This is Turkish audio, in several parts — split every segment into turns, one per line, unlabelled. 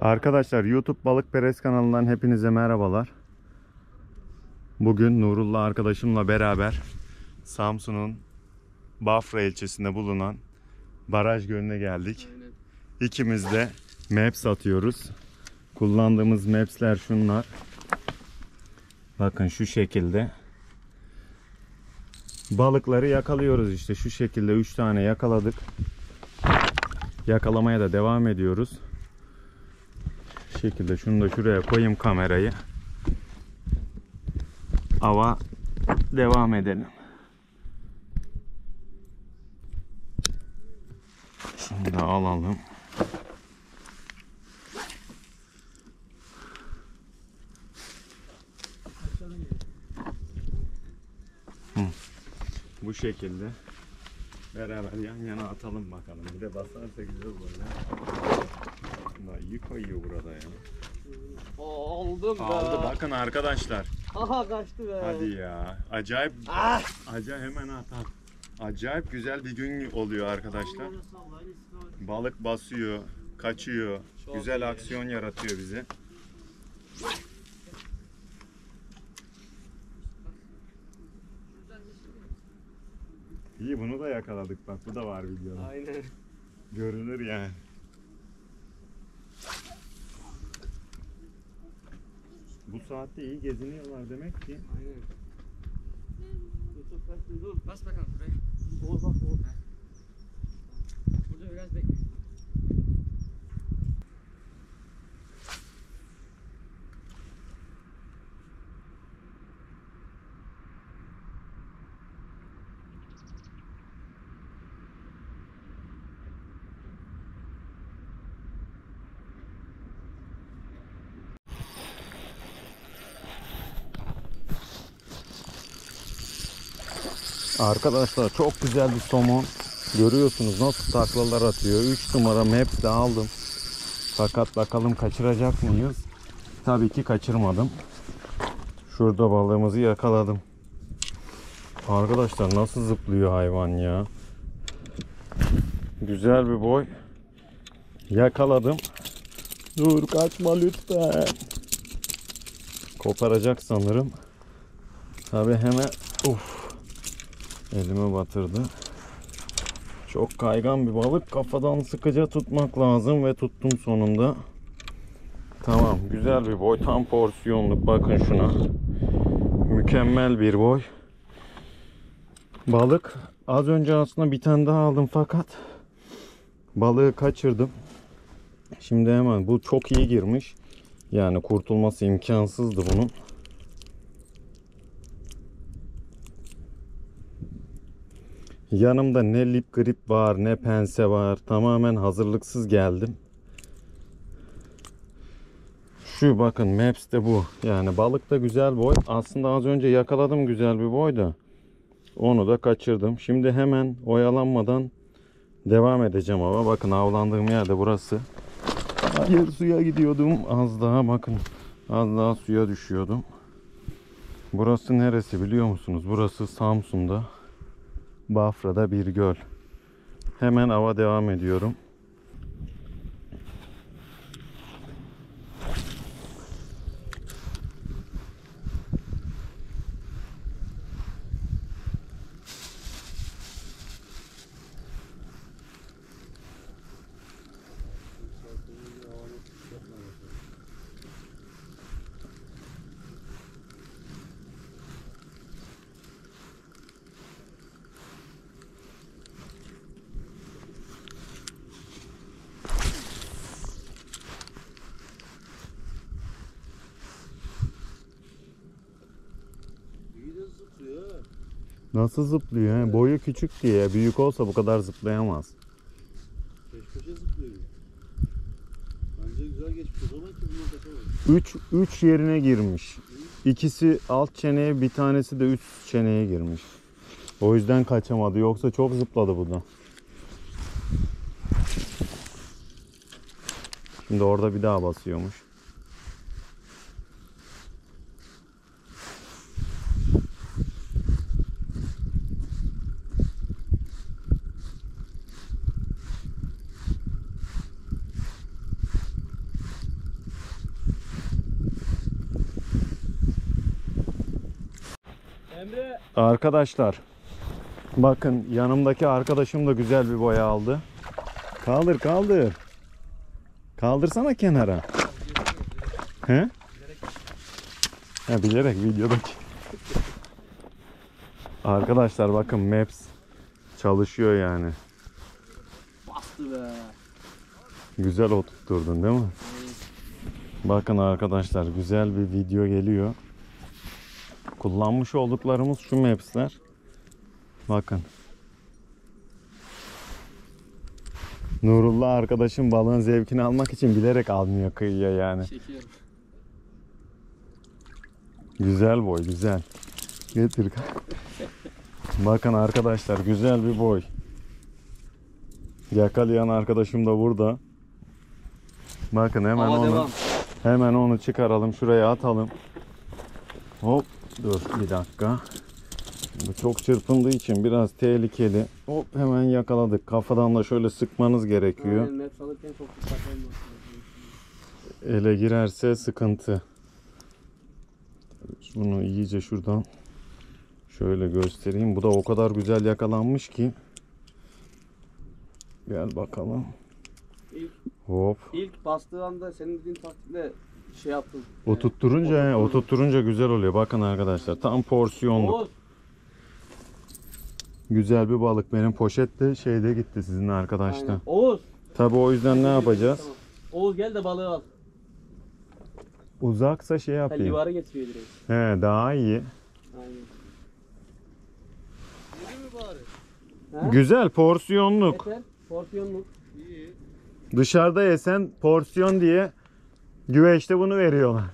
Arkadaşlar YouTube Balık Perez kanalından hepinize merhabalar. Bugün Nurullah arkadaşımla beraber Samsun'un Bafra ilçesinde bulunan Baraj Gölü'ne geldik. İkimiz de maps atıyoruz. Kullandığımız mapsler şunlar. Bakın şu şekilde. Balıkları yakalıyoruz işte şu şekilde 3 tane yakaladık. Yakalamaya da devam ediyoruz. Şekilde şunu da şuraya koyayım kamerayı. Ava devam edelim. Şunu da alalım. Bu şekilde beraber yan yana atalım bakalım. Bir de basarsa güzel olur ya. Daha iyi kayıyor burada ya.
Aldım be.
Aldı bakın arkadaşlar.
Aha kaçtı be.
Hadi ya. Acayip
Ah.
acayip hemen atar. Acayip güzel bir gün oluyor arkadaşlar. Balık basıyor, kaçıyor.
Çok
güzel
iyi.
aksiyon yaratıyor bize. İyi bunu da yakaladık bak bu da var videoda.
Aynen.
Görünür yani. Bu saatte iyi geziniyorlar demek ki.
Aynen. Dur.
Bas bakalım buraya.
Dur bak dur.
Burada biraz bekle.
Arkadaşlar çok güzel bir somon. Görüyorsunuz nasıl taklalar atıyor. 3 numara map de aldım. Fakat bakalım kaçıracak mıyız? Tabii ki kaçırmadım. Şurada balığımızı yakaladım. Arkadaşlar nasıl zıplıyor hayvan ya. Güzel bir boy. Yakaladım. Dur kaçma lütfen. Koparacak sanırım. Tabii hemen uf Elime batırdı. Çok kaygan bir balık. Kafadan sıkıca tutmak lazım ve tuttum sonunda. Tamam, güzel bir boy. Tam porsiyonluk. Bakın şuna. Mükemmel bir boy. Balık. Az önce aslında bir tane daha aldım fakat balığı kaçırdım. Şimdi hemen bu çok iyi girmiş. Yani kurtulması imkansızdı bunun. Yanımda ne lip grip var ne pense var. Tamamen hazırlıksız geldim. Şu bakın Maps de bu. Yani balık da güzel boy. Aslında az önce yakaladım güzel bir boy da. Onu da kaçırdım. Şimdi hemen oyalanmadan devam edeceğim ama bakın avlandığım yerde burası. Hayır suya gidiyordum. Az daha bakın. Az daha suya düşüyordum. Burası neresi biliyor musunuz? Burası Samsun'da. Bafra'da bir göl. Hemen ava devam ediyorum.
İyi de zıplıyor ha.
Nasıl zıplıyor? he? Boyu küçük diye. Büyük olsa bu kadar zıplayamaz.
Peş peşe zıplıyor. Bence güzel geçmiş o zaman ki bunu kaçamaz.
3 3 yerine girmiş. İkisi alt çeneye, bir tanesi de üst çeneye girmiş. O yüzden kaçamadı. Yoksa çok zıpladı bu da. Şimdi orada bir daha basıyormuş.
Emre.
Arkadaşlar bakın yanımdaki arkadaşım da güzel bir boya aldı. Kaldır kaldır. Kaldırsana kenara. He? Ha, bilerek videodaki. Arkadaşlar bakın Maps çalışıyor yani.
Bastı be.
Güzel oturtturdun değil mi? Bakın arkadaşlar güzel bir video geliyor. Kullanmış olduklarımız şu mapsler. Bakın. Nurullah arkadaşım balığın zevkini almak için bilerek almıyor kıyıya yani.
Çekiyorum.
Güzel boy güzel. Getir. Bakın arkadaşlar güzel bir boy. Yakalayan arkadaşım da burada. Bakın hemen
Hava
onu
devam.
hemen onu çıkaralım şuraya atalım. Hop dur bir dakika. Bu çok çırpındığı için biraz tehlikeli. Hop hemen yakaladık. Kafadan da şöyle sıkmanız gerekiyor.
Aynen net alırken çok dikkatli olmak lazım.
ele girerse sıkıntı. Bunu iyice şuradan şöyle göstereyim. Bu da o kadar güzel yakalanmış ki. Gel bakalım.
İlk,
Hop.
ilk bastığı anda senin dediğin taktikle şey yaptım.
Oturtturunca, he, oturtturunca güzel oluyor. Bakın arkadaşlar tam porsiyonluk.
Oğuz.
Güzel bir balık. Benim poşet de şeyde gitti sizin arkadaşta.
Aynen. Oğuz.
Tabi o yüzden ne yapacağız?
Tamam. Oğuz gel de balığı al.
Uzaksa şey
Ha,
yapayım.
livarı getiriyor direkt.
He daha iyi.
Aynen.
Yedi mi bari?
Ha?
Güzel porsiyonluk.
Yeter. Porsiyonluk.
İyi.
Dışarıda yesen porsiyon diye güveçte bunu veriyorlar.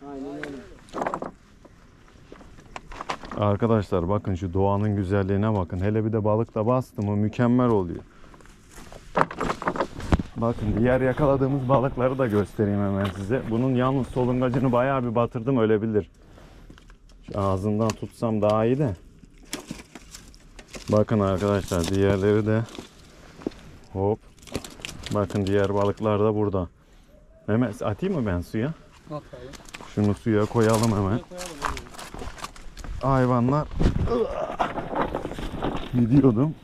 Arkadaşlar bakın şu doğanın güzelliğine bakın. Hele bir de balıkla bastı mı mükemmel oluyor. Bakın diğer yakaladığımız balıkları da göstereyim hemen size. Bunun yalnız solungacını bayağı bir batırdım ölebilir. Şu ağzından tutsam daha iyi de. Bakın arkadaşlar diğerleri de hop. Bakın diğer balıklar da burada. Mehmet atayım mı ben suya?
At abi.
Şunu suya koyalım hemen. Hayvanlar gidiyordum.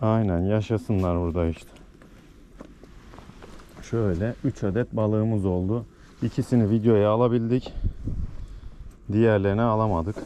Aynen yaşasınlar burada işte. Şöyle 3 adet balığımız oldu. İkisini videoya alabildik. Diğerlerini alamadık.